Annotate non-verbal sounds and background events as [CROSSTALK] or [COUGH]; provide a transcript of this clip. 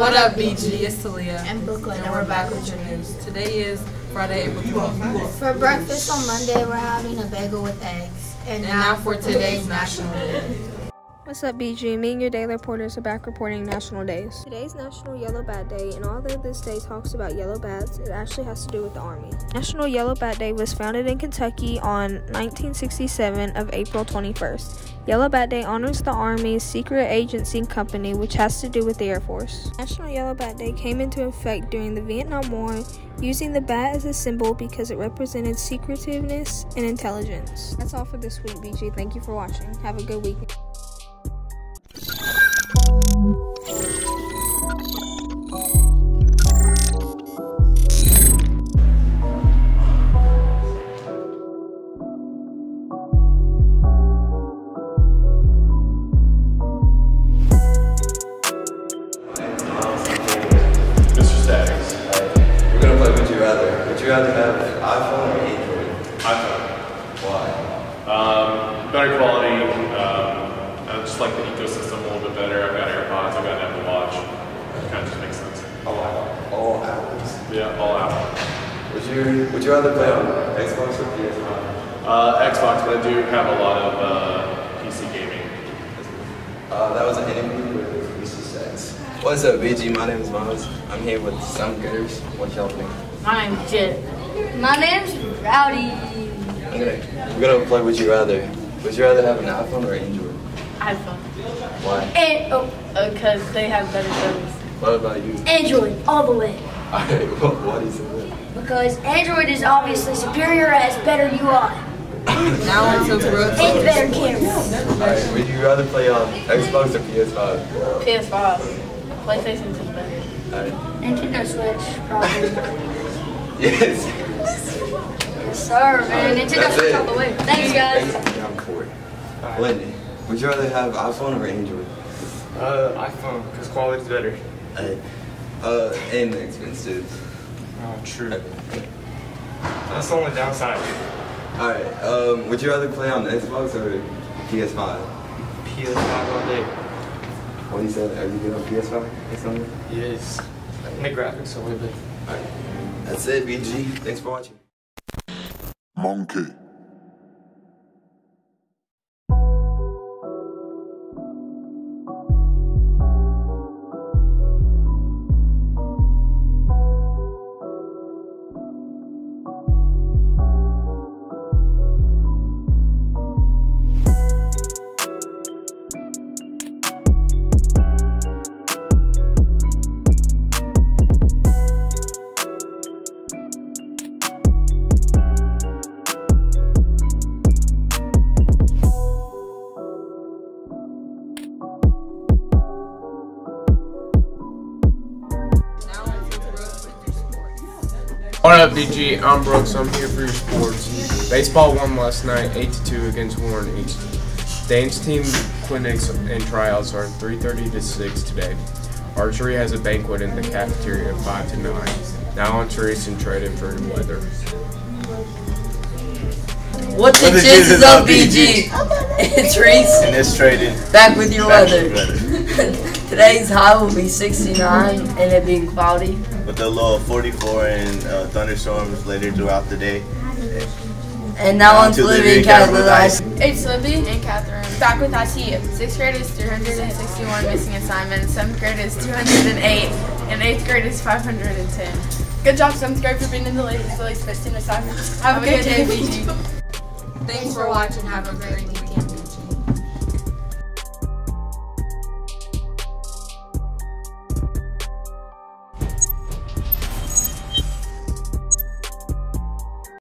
What up, BG? It's Talia. And Brooklyn. And we're back with your news. Today is Friday, April 12th. For breakfast on Monday, we're having a bagel with eggs. And, now for today's National Day. What's up, BG? Me and your daily reporters are back reporting national days. Today's National Yellow Bat Day, and although this day talks about yellow bats, it actually has to do with the Army. National Yellow Bat Day was founded in Kentucky on 1967 of April 21st. Yellow Bat Day honors the Army's secret agency company, which has to do with the Air Force. National Yellow Bat Day came into effect during the Vietnam War, using the bat as a symbol because it represented secretiveness and intelligence. That's all for this week, BG. Thank you for watching. Have a good weekend. Rather. Have iPhone or Android? iPhone. Why? Um, better quality. Um, I just like the ecosystem a little bit better. I've got AirPods. I've got an Apple Watch. It kind of just makes sense. All Apple. All apples. Yeah, all Apple. Would you Would you rather play on Xbox or PS5? Uh, Xbox, but I do have a lot of uh, PC gaming. Uh, that was an interview with Mr. Sex. What's up, BG? My name is Miles. I'm here with some gooders. What y'all think? My name's Jet. My name's Rowdy. I'm we're gonna play Would You Rather. Would you rather have an iPhone or Android? iPhone. Why? And, oh, uh, because they have better service. What about you? Android, all the way. Alright, [LAUGHS] what, why do you say that? Because Android is obviously superior, has better UI, [LAUGHS] Now on to Brooks. and better cameras. Alright, would you rather play on Xbox or PS5? PS5. PlayStation's is better. Alright. Nintendo Switch, probably. [LAUGHS] Yes. yes, Sir, man, Nintendo That's Switch it. all the way. Thanks, guys. I'm bored. Wendy, would you rather have iPhone or Android? Uh, iPhone, because quality's better. Alright. Uh, and expensive. Oh, true. That's the only downside. Alright, um, would you rather play on Xbox or PS5? PS5 all day. What do you say? Are you good on PS5 or something? Yes. And the graphics are way better. Alright. That's it, BG. Thanks for watching. Monkey. What up, BG? I'm Brooks. I'm here for your sports. Baseball won last night, 8 to 2 against Warren East. Dane's team clinics and tryouts are 3:30 to 6 today. Archery has a banquet in the cafeteria 5 to 9. Now on to Reese and trading for weather. What's the chances of BG? It's Reese, And it's traded. back with your Back weather. [LAUGHS] with weather. Today's high will be 69 and it being cloudy. With a low of 44 and uh, thunderstorms later throughout the day. And now on to living Carolina. It's Libby and Catherine. Back with ITU. Sixth grade is 361 missing assignments. Seventh grade is 208. And eighth grade is 510. Good job, seventh grade, for being in the ladies' least missing assignments. Have, a good day, BG. [LAUGHS] Thanks for watching. Have a great week.